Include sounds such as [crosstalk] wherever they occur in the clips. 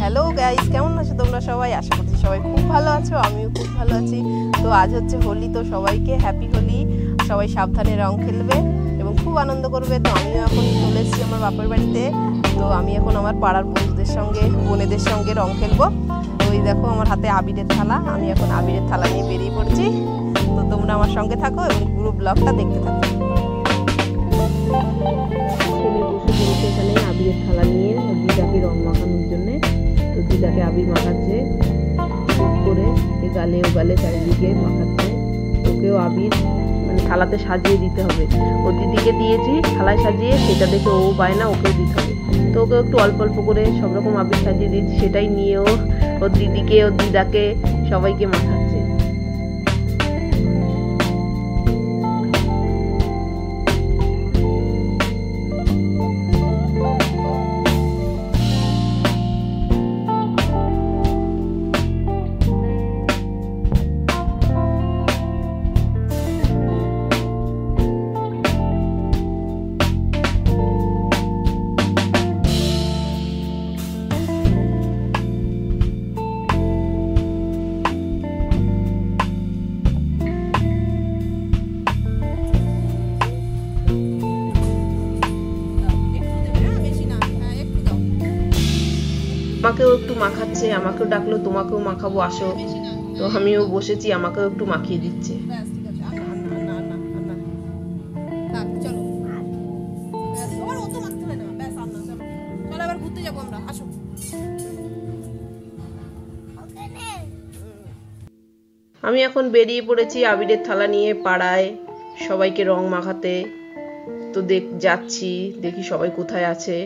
Hello guys কেমন আছো তোমরা সবাই? আশা করছি সবাই খুব ভালো আছো, আমিও খুব ভালো আছি। তো আজ হচ্ছে হোলি, তো সবাইকে হ্যাপি হোলি। সবাই সাবধানে রং খেলবে এবং খুব আনন্দ করবে। তো আমিও এখন চলে এসেছি আমার বাপের বাড়িতে। তো আমি এখন আমার পাড়ার বন্ধুদের সঙ্গে, বোনেদের সঙ্গে রং খেলব। এই দেখো আমার হাতে আবিরের থালা, আমি এখন আবিরের থালা নিয়ে বেরিয়ে পড়ছি। তো তোমরা আমার সঙ্গে থাকো এবং পুরো ব্লগটা দেখতে থাকো। ছেলে আবিরের থালা নিয়ে দিদাকে রং মাখানোর জন্য। তো দিদাকে আবির মাখাচ্ছে করে, এ গালে ও গালে চারিদিকে মাখাচ্ছে। ওকেও আবির মানে থালাতে সাজিয়ে দিতে হবে। ওর দিদিকে দিয়েছি, থালায় সাজিয়ে, সেটা দেখে ও পায় না, ওকেও দিতে হবে। তো ওকে একটু অল্প অল্প করে সব রকম আবির সাজিয়ে দিয়েছি, সেটাই নিয়ে ওর দিদিকে, ওর দিদাকে, সবাইকে মাখাচ্ছে আমাকেও একটু মাখাচ্ছে আমাকেও ডাকলো তোমাকেও মাখাবো আসো। তো আমিও বসেছি আমাকেও একটু মাখিয়ে দিচ্ছে। আমি এখন বেরিয়ে পড়েছি আবিরের থালা নিয়ে পাড়ায় সবাইকে রং মাখাতে। তো দেখ যাচ্ছি দেখি সবাই কোথায় আছে।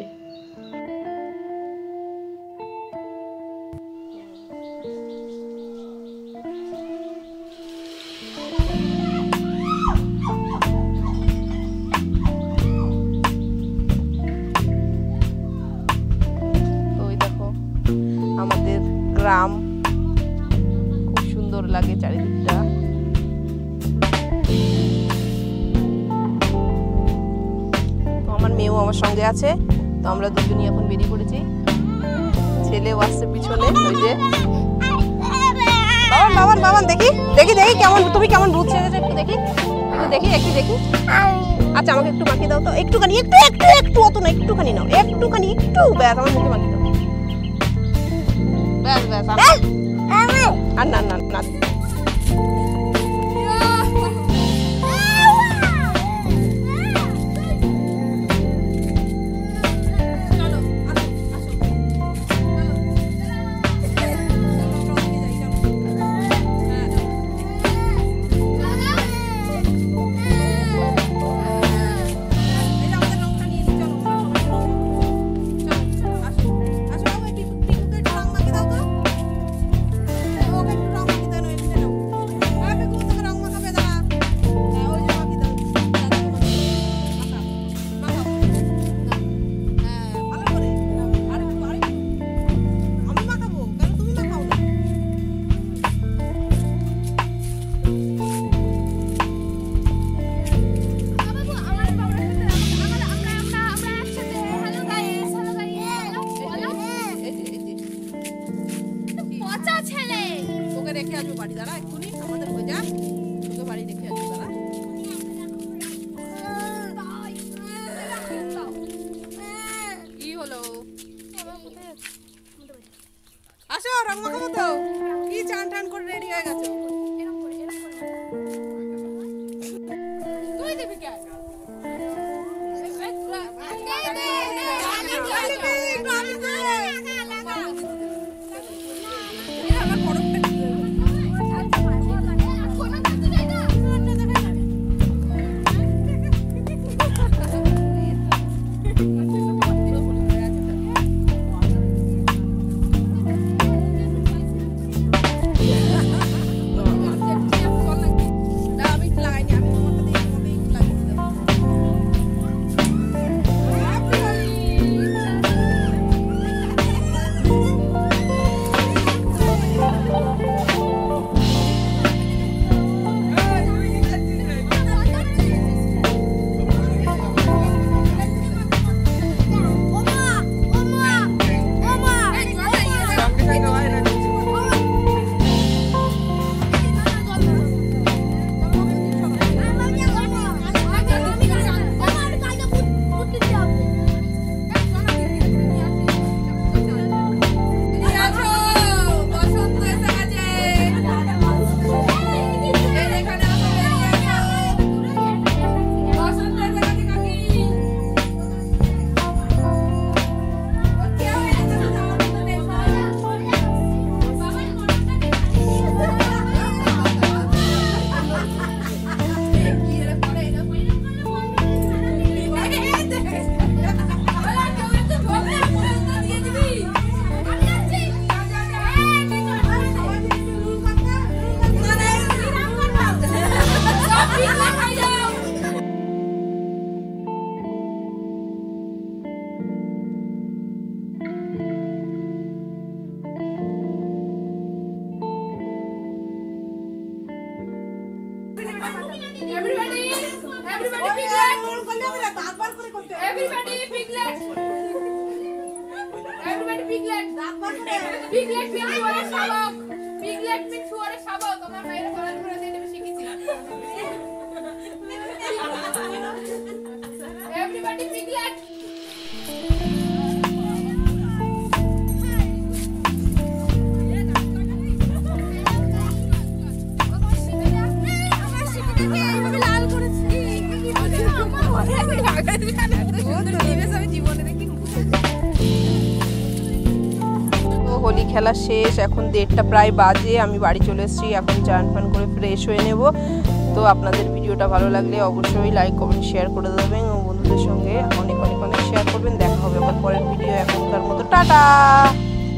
মেয়েও আমার সঙ্গে আছে। তো আমরা দুজনই এখন বেরিয়ে পড়েছি। ছেলেও আসছে পিছনে ওই যে। বাবান বাবান বাবান দেখি দেখি দেখি কেমন তুমি কেমন দুধ ছেড়েছো একটু দেখি। একটু দেখি একটু দেখি। আচ্ছা আমাকে একটু মাখিয়ে দাও তো। একটুখানি একটু একটু একটু অত না একটুখানি নাও। একটুখানি একটু ব্যাস আমার মুখে মাখিয়ে দাও। ব্যাস ব্যাস আর আর না না না রেখে আসব বাড়ি, দাঁড়া এক্ষুনি, আমাদের হয়ে যা। তোকে বাড়ি রেখে আসব, দাঁড়া। কি হলো? আসো, রং মাখাবো তো। কি চান টান করে রেডি হয়ে গেছো? Piglet piglet piglet piglet piglet piglet piglet piglet piglet piglet piglet piglet piglet piglet I'm [laughs] not খেলা শেষ, এখন দেড়টা প্রায় বাজে, আমি বাড়ি চলে এসেছি, এখন চান ফান করে ফ্রেশ হয়ে নেব। তো আপনাদের ভিডিওটা ভালো লাগলে অবশ্যই লাইক কমেন্ট শেয়ার করে দেবেন ও বন্ধুদের সঙ্গে অনেক অনেক অনেক শেয়ার করবেন। দেখা হবে আবার পরের ভিডিও এখনকার মতো। টাটা!